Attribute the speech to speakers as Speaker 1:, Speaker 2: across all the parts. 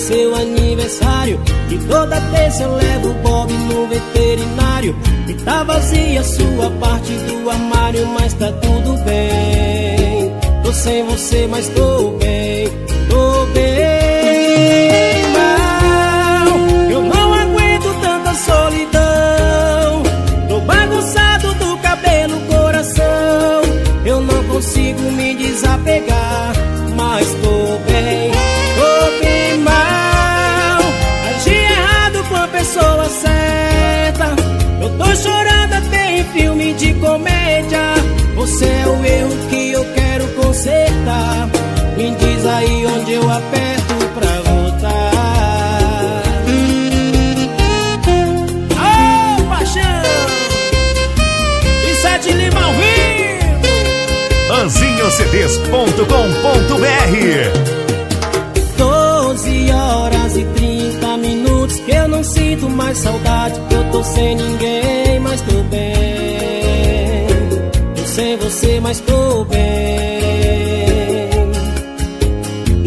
Speaker 1: seu aniversário? E toda terça eu levo o Bob no veterinário. E tá vazia sua parte do armário, mas tá tudo bem. Tô sem você, mas tô bem, tô bem. Mal, eu não aguento tanta solidão. Tô bagunçado do cabelo, coração. Eu não consigo me desapegar, consertar. Me diz aí onde eu aperto pra voltar. Ô, paixão! Isso é de Lima ao vivo!
Speaker 2: anzinhocds.com.br
Speaker 1: 12 horas e 30 minutos que eu não sinto mais saudade que eu tô sem ninguém, mas tô bem Eu sem você, mas tô bem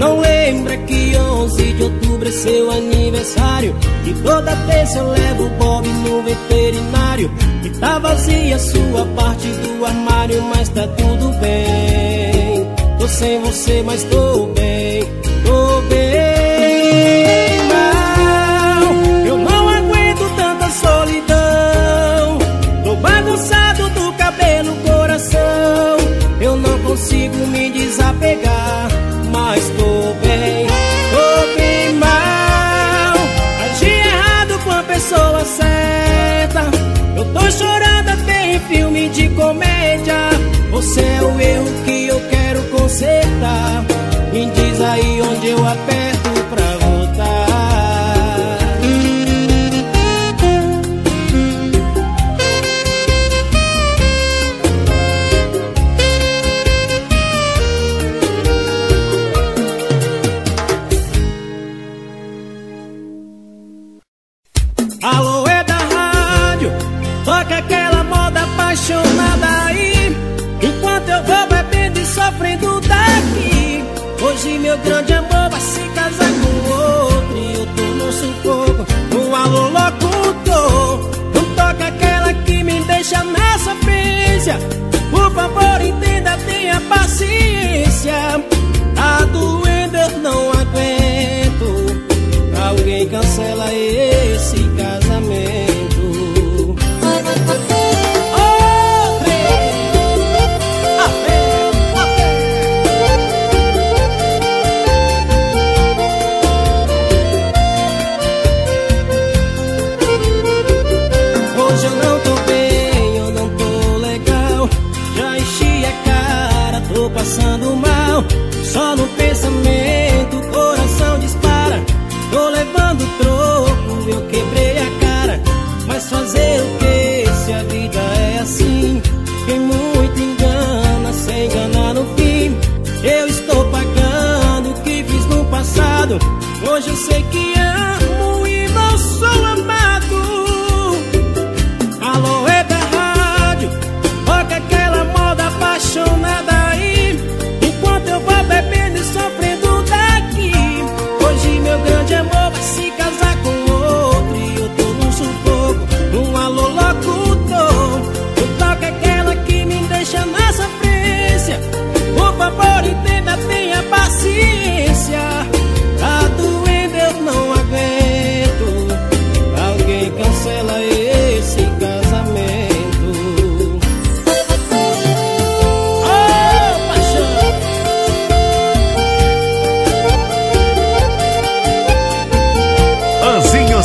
Speaker 1: Não lembra que 11 de outubro é seu aniversário? E toda terça eu levo o Bob no veterinário. E tá vazia sua parte do armário, mas tá tudo bem. Tô sem você, mas tô bem, de comédia. Você é o erro que eu quero consertar. Me diz aí onde eu aperto fé. Hoje eu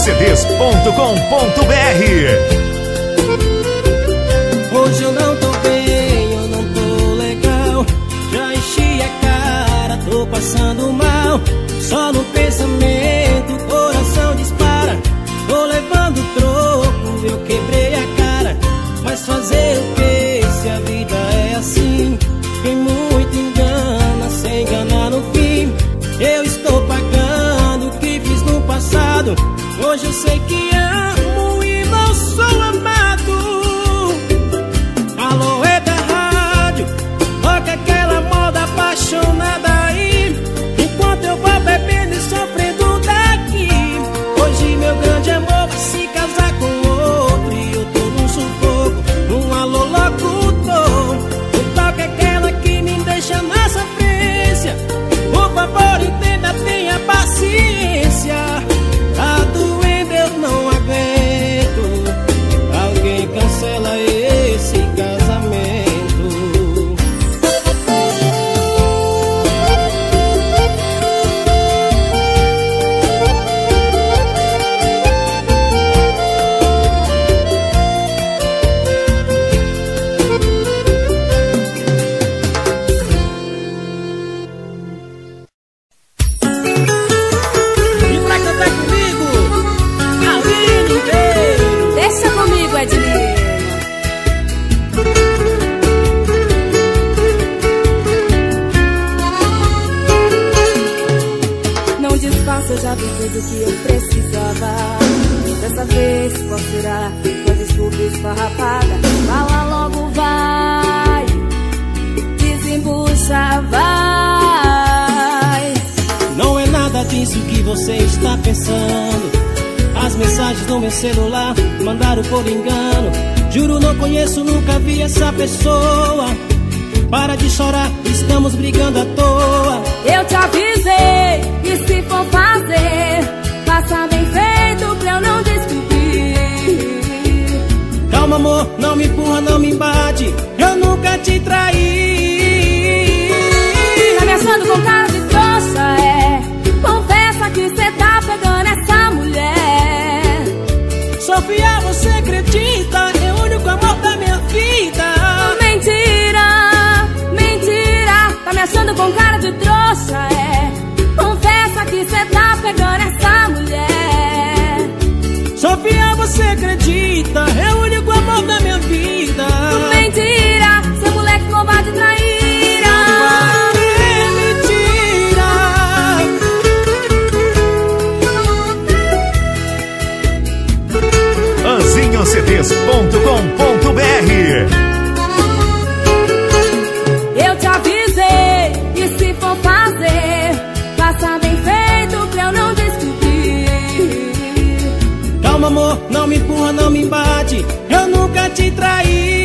Speaker 2: anzinhocds.com.br
Speaker 1: Hoje eu não tô bem, eu não tô legal. Já enchi a cara, tô passando mal. Só no eu sei que amo Não me empurra, não me bate, eu nunca te traí. amor, não me empurra, não me bate. Eu nunca te traí.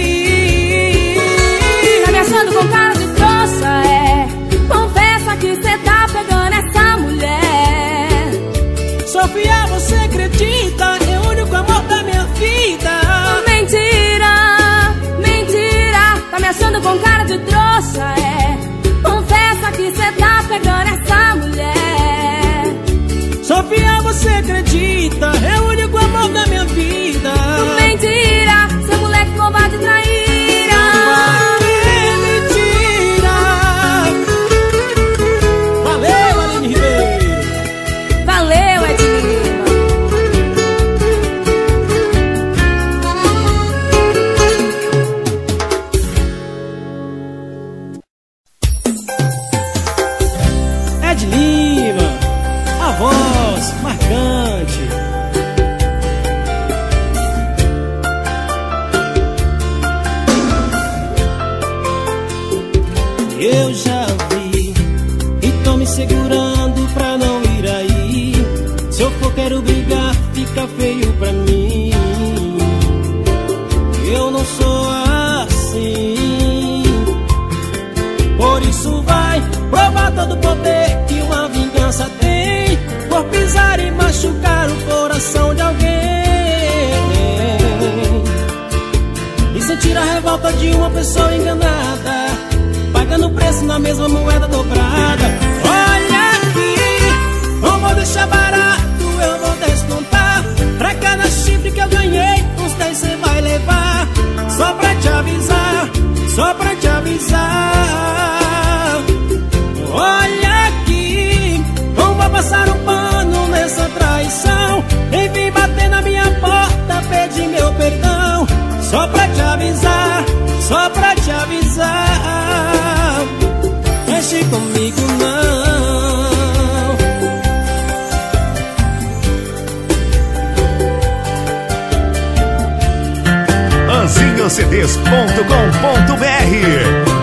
Speaker 1: Se eu for quero brigar, fica feio pra mim. Eu não sou assim. Por isso vai provar todo o poder que uma vingança tem. Por pisar e machucar o coração de alguém. E sentir a revolta de uma pessoa enganada. Pagando preço na mesma moeda dobrada. só pra te avisar. Olha aqui, não passar um pano nessa traição. Nem vim bater na minha porta, pedir meu perdão. Só pra te avisar, só pra te avisar. Mexe comigo não. Virancds.com.br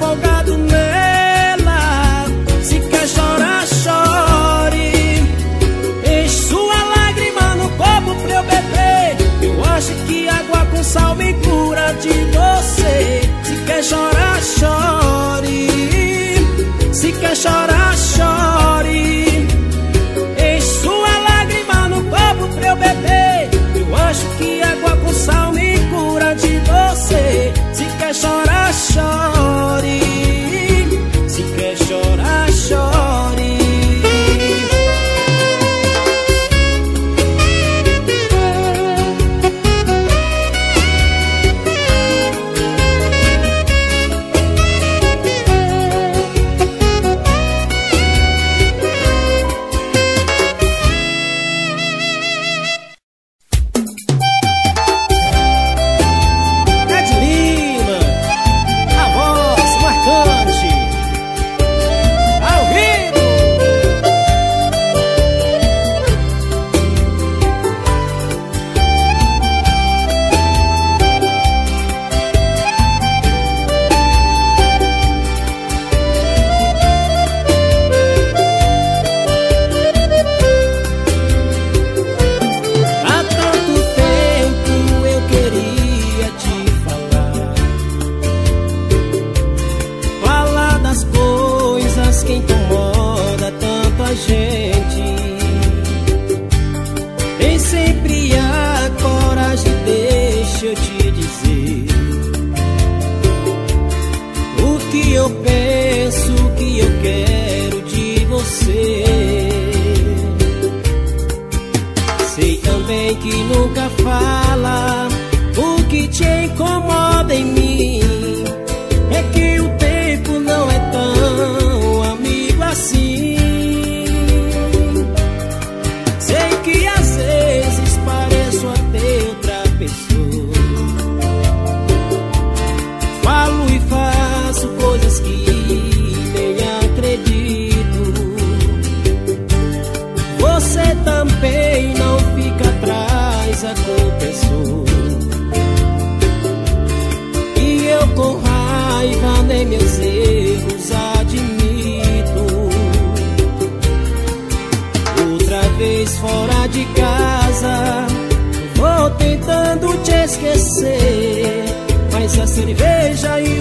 Speaker 1: poca que nunca fala o que te incomoda em mim. esquecer. Mas a cerveja e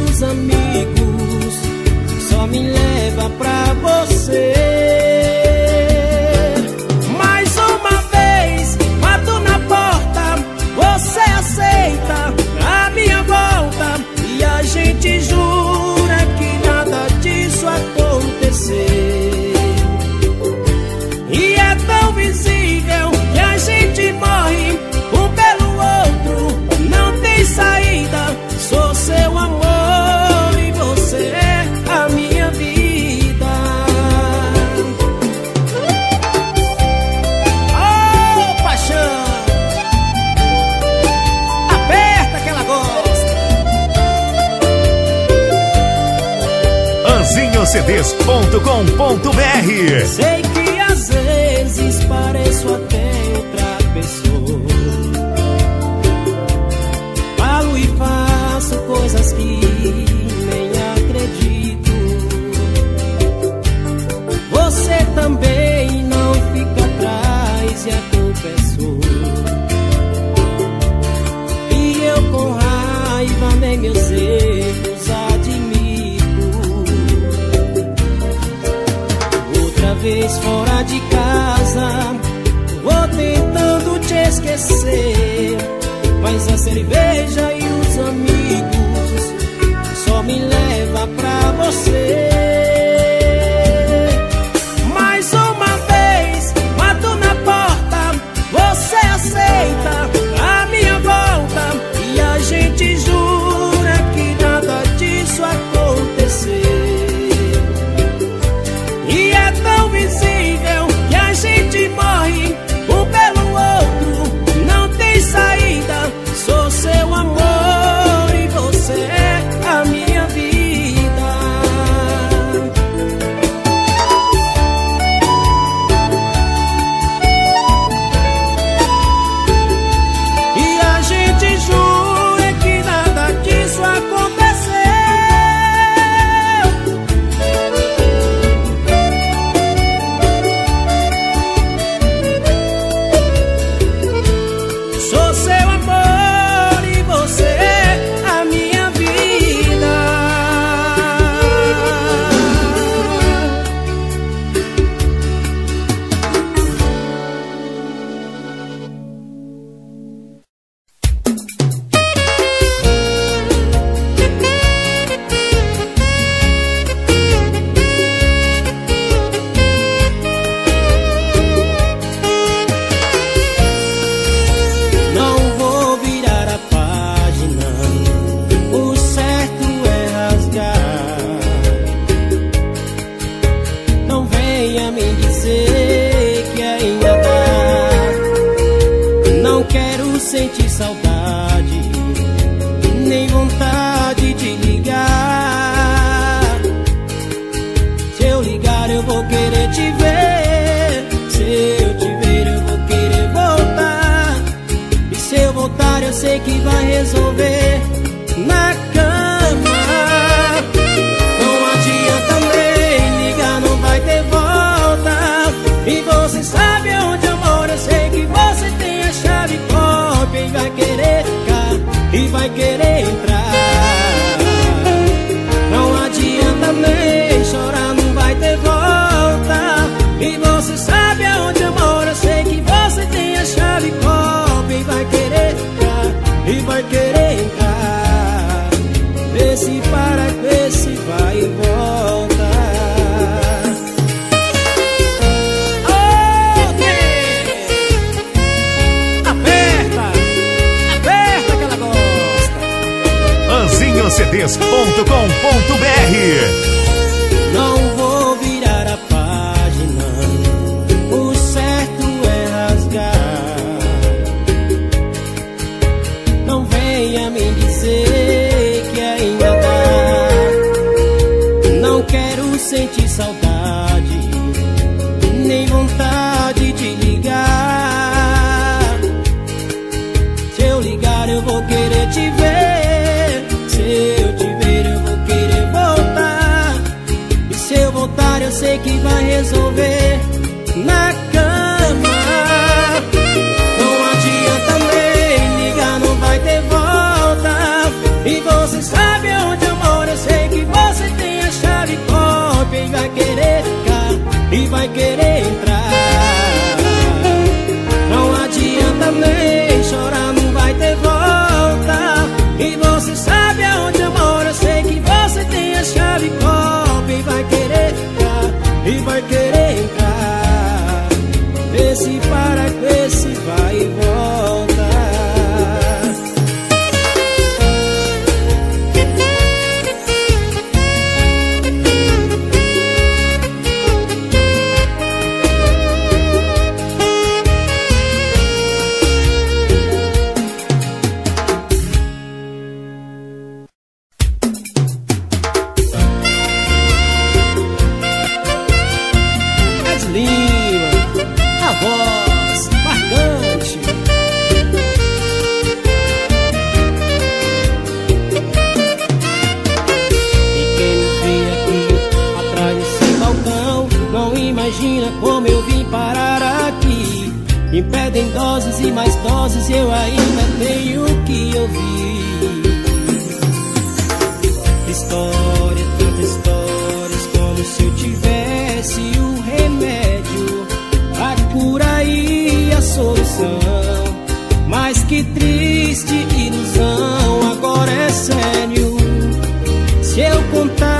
Speaker 1: www.cicred.com.br Mas a cerveja e os amigos Só me leva pra você. pedem doses e mais doses e eu ainda tenho que ouvir. História, tanta histórias, é como se eu tivesse o um remédio, a cura e a solução. Mas que triste ilusão, agora é sério. Se eu contar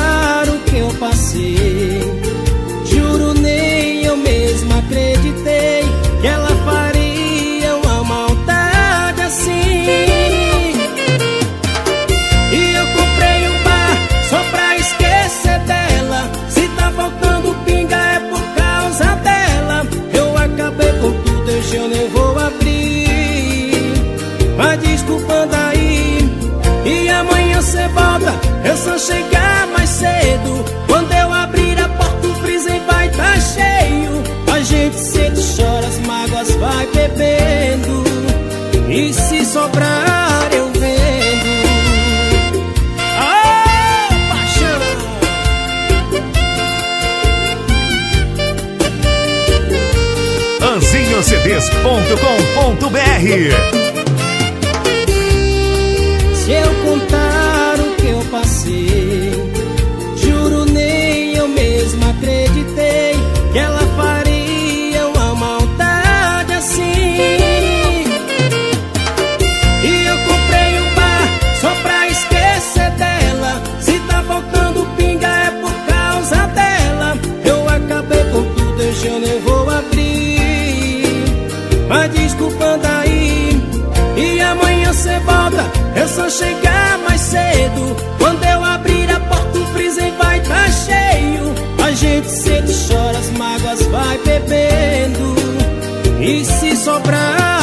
Speaker 1: sobrar eu vendo Oh, ah, paixão!
Speaker 3: Anzinhocds.com.br
Speaker 1: Sobrar.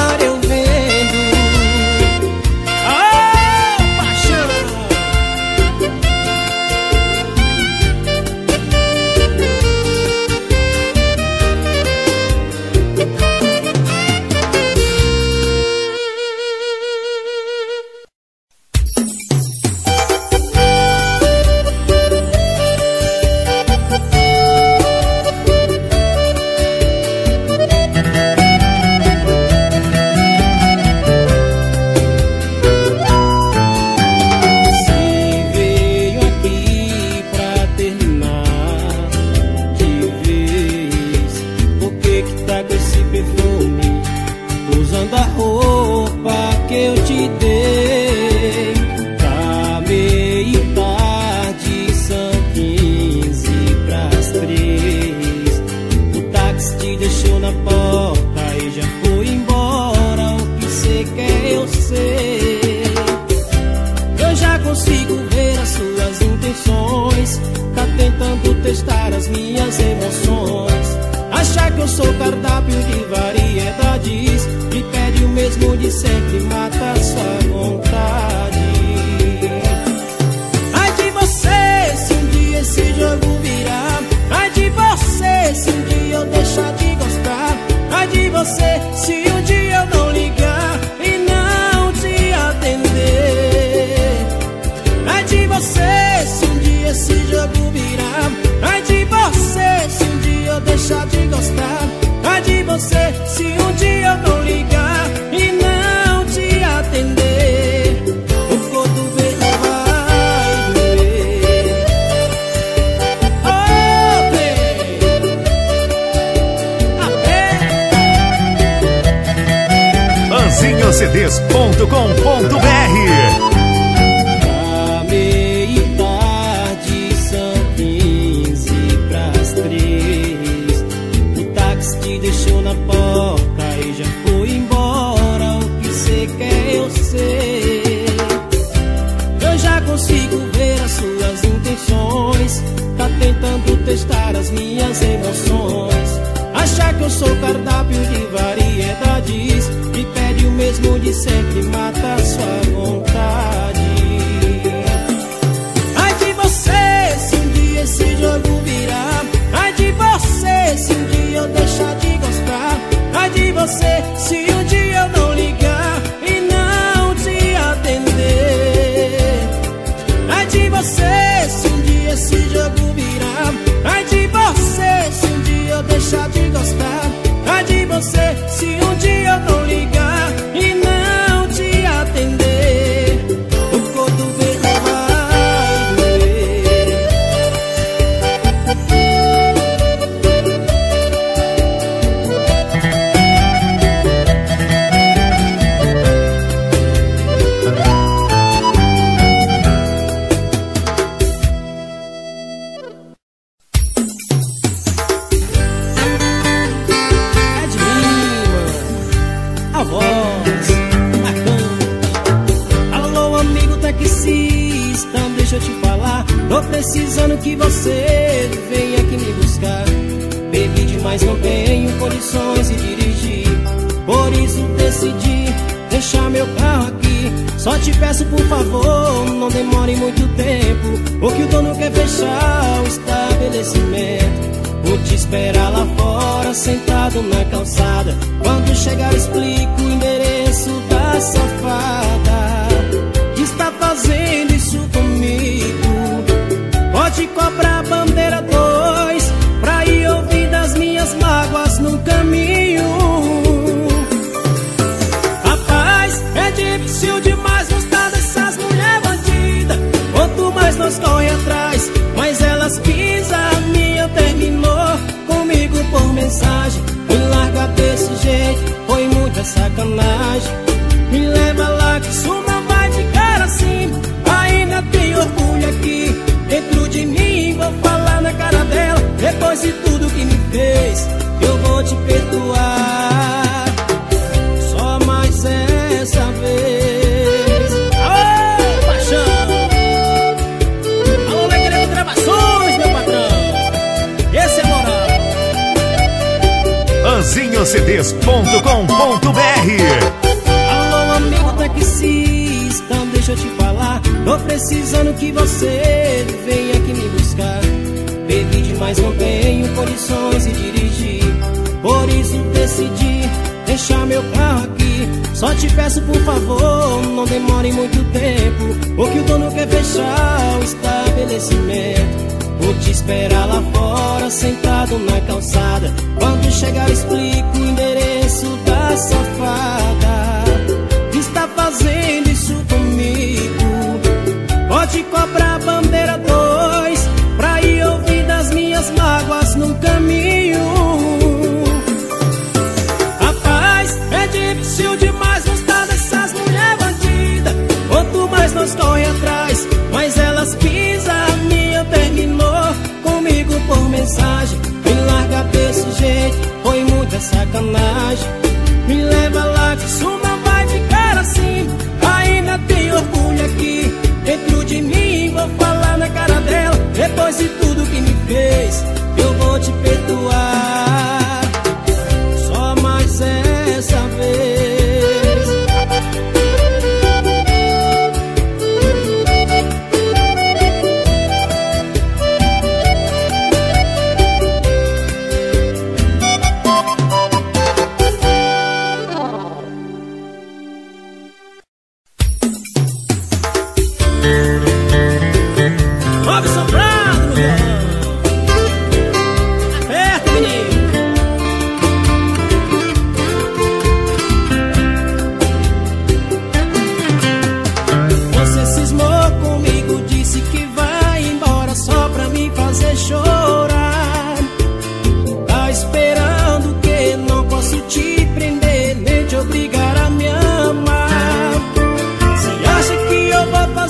Speaker 1: www.radiocultura.com.br quero que você venha aqui me buscar. Bebi demais, não tenho condições de dirigir. Por isso decidi deixar meu carro aqui. Só te peço, por favor, não demore muito tempo. Porque o dono quer fechar o estabelecimento. Vou te esperar lá fora, sentado na calçada. Quando chegar, explico o endereço da safada. Que está fazendo isso comigo de cobrar bandeira dois Pra ir ouvir das minhas mágoas no caminho. Rapaz, é difícil demais gostar dessas mulher bandida Quanto mais nós corre atrás, mais elas pisam. A minha terminou comigo por mensagem. Me larga desse jeito, foi muita sacanagem. Me leva lá que suma face Só te peço por favor, não demore muito tempo Porque o dono quer fechar o estabelecimento. Vou te esperar lá fora, sentado na calçada. Quando chegar explico o endereço da safada. Que Está fazendo isso comigo. Pode cobrar a bandeira dois Pra ir ouvir das minhas mágoas no caminho.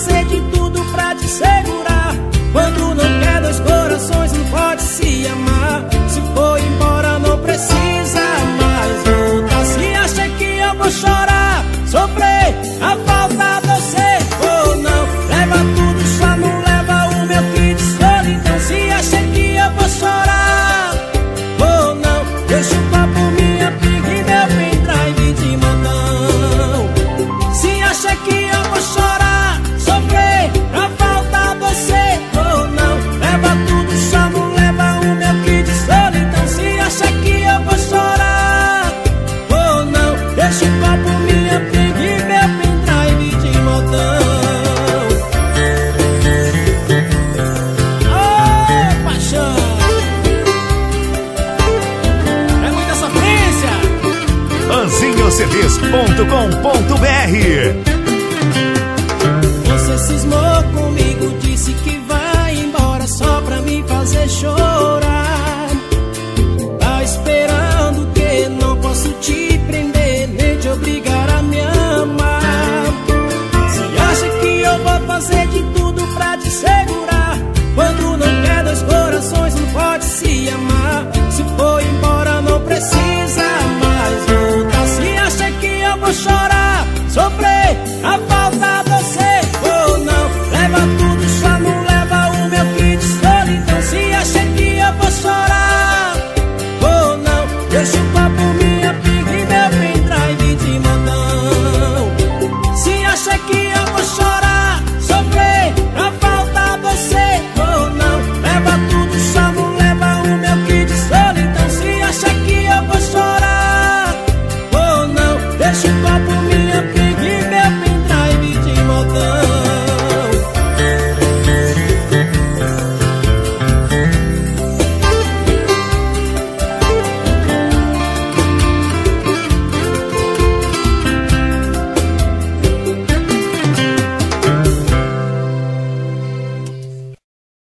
Speaker 1: Fazer de tudo pra te segurar